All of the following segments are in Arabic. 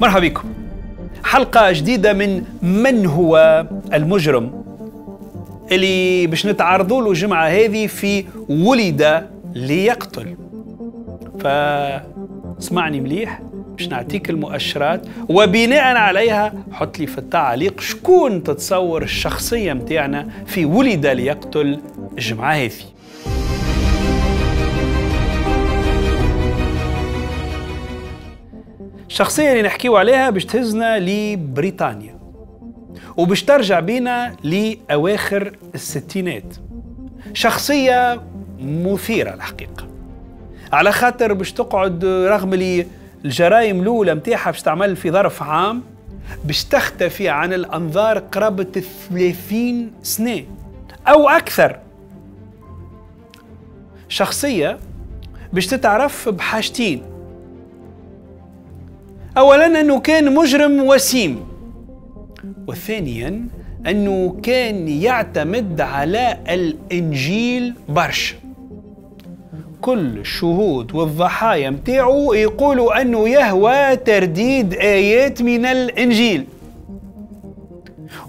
مرحبا بكم. حلقة جديدة من من هو المجرم اللي باش نتعرضوا له الجمعة هذه في ولد ليقتل. فاسمعني مليح باش نعطيك المؤشرات وبناء عليها حط لي في التعليق شكون تتصور الشخصية متاعنا في ولد ليقتل الجمعة هذه. الشخصية اللي نحكيو عليها باش تهزنا لبريطانيا. وباش ترجع بينا لأواخر الستينات. شخصية مثيرة الحقيقة. على خاطر باش تقعد رغم اللي الجرائم الأولى متاعها باش تعمل في ظرف عام باش تختفي عن الأنظار قرابة 30 سنة أو أكثر. شخصية باش تتعرف بحاجتين. اولا أنه كان مجرم وسيم وثانيا أنه كان يعتمد على الإنجيل برشا كل الشهود والضحايا متاعو يقولوا أنه يهوى ترديد آيات من الإنجيل.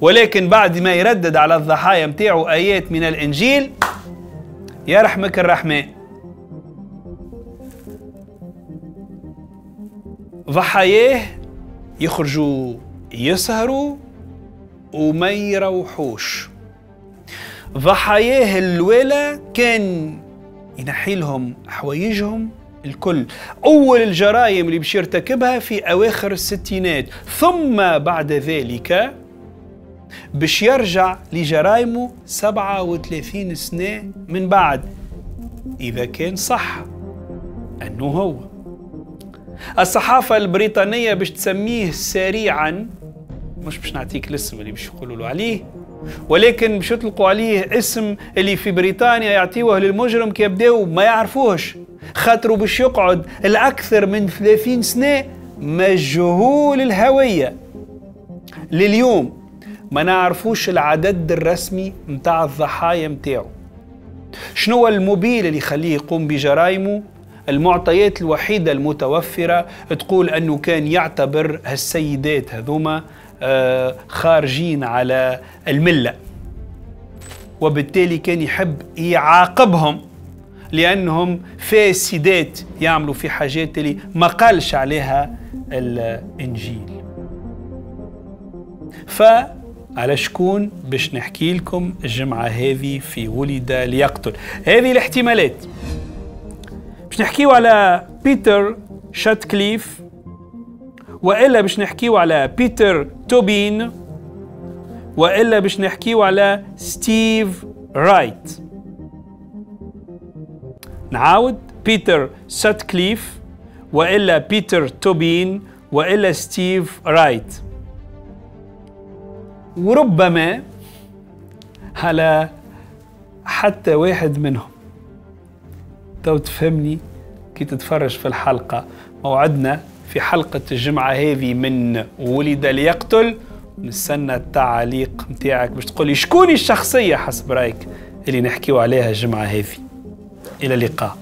ولكن بعد ما يردد على الضحايا متاعو آيات من الإنجيل يرحمك الرحمن ضحاياه يخرجوا يسهروا وما يروحوش. ضحاياه الولا كان ينحي لهم حوايجهم الكل. أول الجرائم اللي باش يرتكبها في أواخر الستينات. ثم بعد ذلك باش يرجع لجرائمه 37 سنة من بعد. إذا كان صح أنه هو. الصحافة البريطانية باش تسميه سريعا مش باش نعطيك الاسم اللي باش يقولوا له عليه ولكن باش يطلقوا عليه اسم اللي في بريطانيا يعطيوه للمجرم كي يبداو ما يعرفوهش. خاطروا باش يقعد الأكثر من 30 سنة مجهول الهوية. لليوم ما نعرفوش العدد الرسمي متاع الضحايا متاعو. شنو الموبيل اللي يخليه يقوم بجرائمه المعطيات الوحيدة المتوفرة تقول أنه كان يعتبر هالسيدات هذوما آه، خارجين على الملة. وبالتالي كان يحب يعاقبهم لأنهم فاسدات يعملوا في حاجات اللي ما قالش عليها الإنجيل. فعلى شكون باش نحكي لكم الجمعة هذه في ولد ليقتل؟ هذه الاحتمالات. باش نحكيو على بيتر شاتكليف وإلا باش نحكيو على بيتر توبين وإلا باش نحكيو على ستيف رايت. نعاود. بيتر ساتكليف وإلا بيتر توبين وإلا ستيف رايت. وربما على حتى واحد منهم. تو تفهمني كي تتفرج في الحلقة. موعدنا في حلقة الجمعة هذه من ولد ليقتل. نستنى التعليق متاعك باش تقولي شكون الشخصية حسب رأيك اللي نحكيو عليها الجمعة هذه. إلى اللقاء.